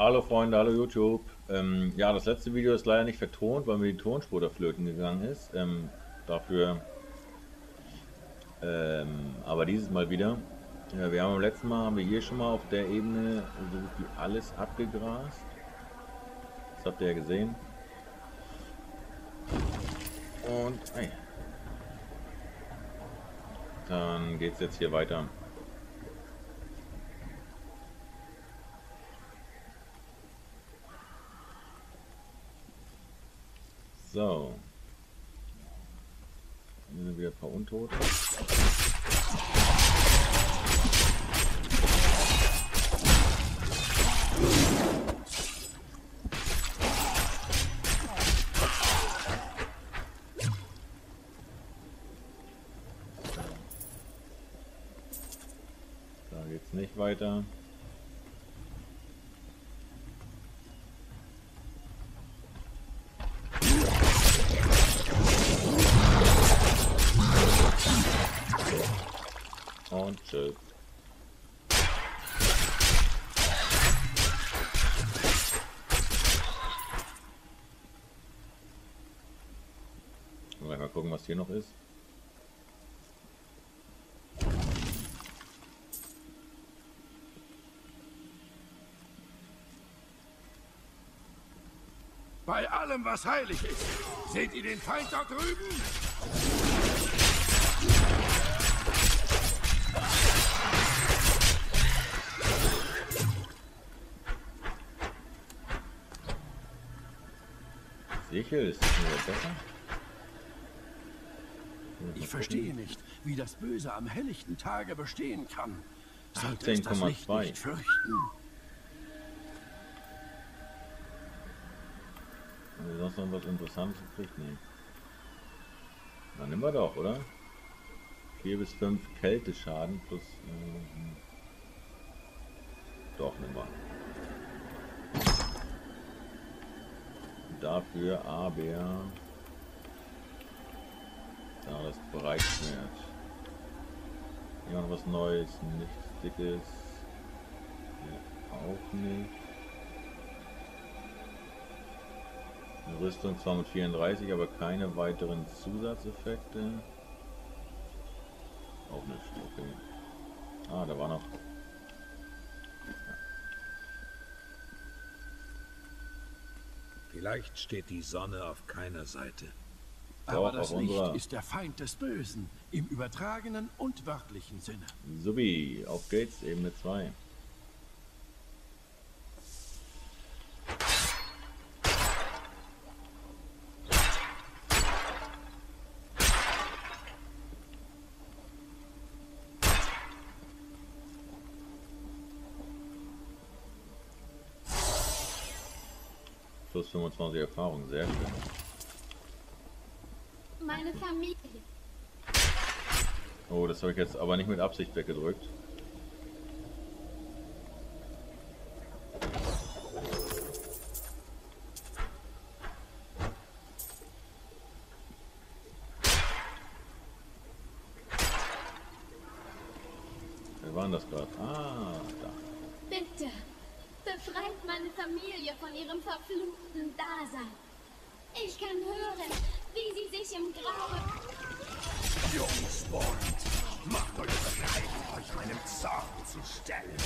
Hallo Freunde, hallo YouTube. Ähm, ja, das letzte Video ist leider nicht vertont, weil mir die Tonspur da flöten gegangen ist. Ähm, dafür, ähm, aber dieses Mal wieder. Ja, wir haben beim letzten Mal haben wir hier schon mal auf der Ebene so gut wie alles abgegrast. Das habt ihr ja gesehen. Und ey. dann geht es jetzt hier weiter. So. Hier sind wieder ein paar Untote. Da geht's nicht weiter. Tschüss. Mal gucken, was hier noch ist. Bei allem, was heilig ist. Seht ihr den Feind dort drüben? Sichel ist das nur besser? Ich verstehe nicht, wie das Böse am helllichten Tage bestehen kann. Sollte es das Licht 18,2. nicht fürchten. Haben wir sonst noch was Interessantes gekriegt? Nee. Dann nehmen wir doch, oder? 4 bis 5 Kälteschaden plus. ähm, doch, nehmen wir. Dafür aber. Da das Bereichswert. Hier noch was Neues, nichts Dickes. Hier auch nicht. Eine Rüstung zwar mit 34, aber keine weiteren Zusatzeffekte. Auch nicht, okay. Ah, da war noch. Vielleicht steht die Sonne auf keiner Seite. Aber Doch, das Licht unserer. ist der Feind des Bösen, im übertragenen und wörtlichen Sinne. Subi, auf geht's, Ebene 2. Plus 25 Erfahrung, sehr schön. Meine Familie. Oh, das habe ich jetzt aber nicht mit Absicht weggedrückt. Wer war denn das gerade? Ah, da. Bitte, meine Familie von ihrem verfluchten Dasein. Ich kann hören, wie sie sich im Grauen Jungspund, macht euch bereit, euch meinem Zorn zu stellen.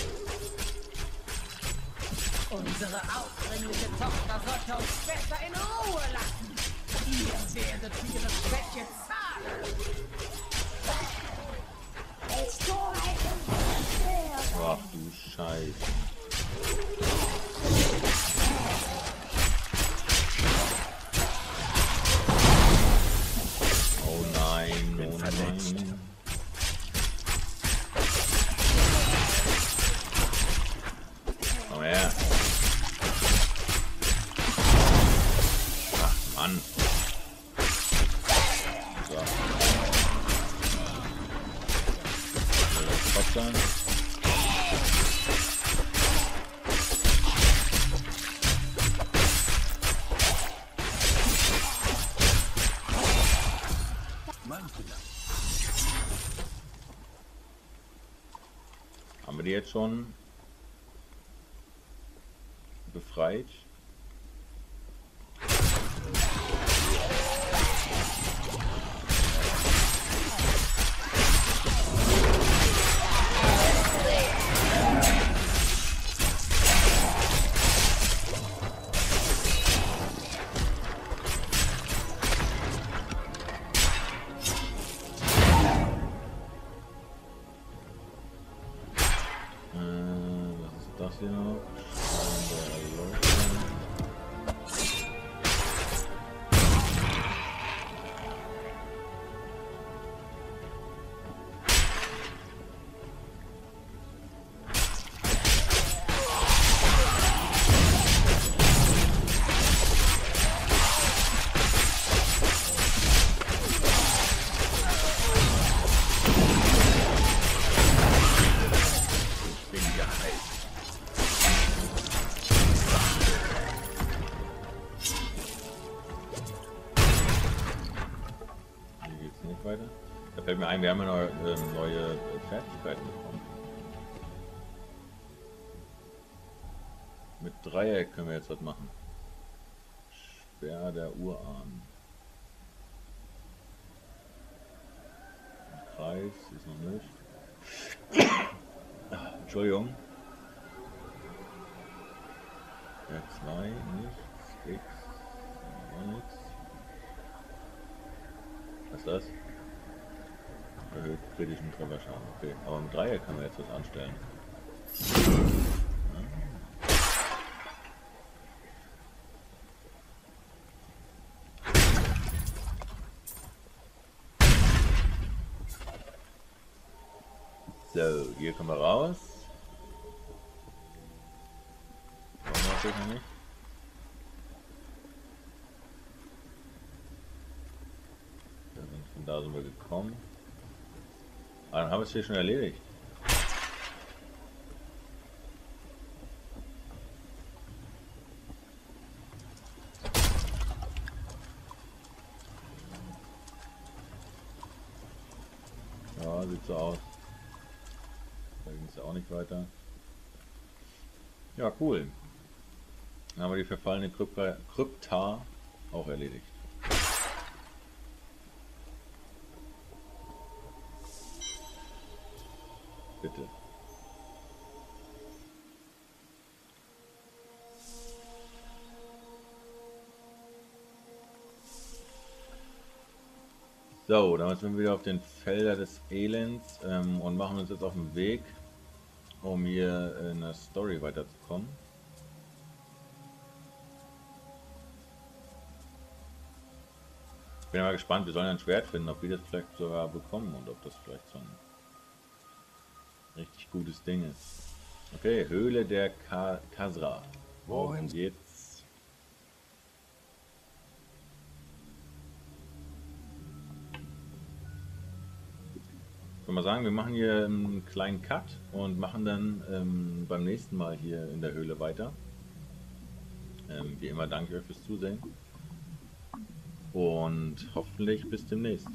Unsere aufdringliche Tochter sollte uns besser in Ruhe lassen. Ihr werdet für ihre Schwäche zahlen. Ach du Scheiße. Kopf sein. Haben wir die jetzt schon? befreit. Was ist mir ein, wir haben ja neue, ähm, neue Fertigkeiten bekommen. Mit Dreieck können wir jetzt was machen. Speer der Urahn. Kreis ist noch nicht. Ah, Entschuldigung. R2 nichts. X nichts. Was ist das? Erhöht kritischen Trefferschaden. Okay, aber mit Dreieck kann man jetzt was anstellen. So, hier kommen wir raus. Warum natürlich noch nicht? Da sind wir gekommen. Ah, dann haben wir es hier schon erledigt. Ja, sieht so aus. Da ging es auch nicht weiter. Ja, cool. Dann haben wir die verfallene Krypta auch erledigt. Bitte. So, damit sind wir wieder auf den Felder des Elends ähm, und machen uns jetzt auf den Weg, um hier in der Story weiterzukommen. Bin mal gespannt, wir sollen ein Schwert finden, ob wir das vielleicht sogar bekommen und ob das vielleicht so ein richtig gutes Ding ist. Okay, Höhle der Ka Kasra. Wohin- geht's? Ich würde mal sagen, wir machen hier einen kleinen Cut und machen dann ähm, beim nächsten Mal hier in der Höhle weiter. Ähm, wie immer danke euch fürs Zusehen und hoffentlich bis demnächst.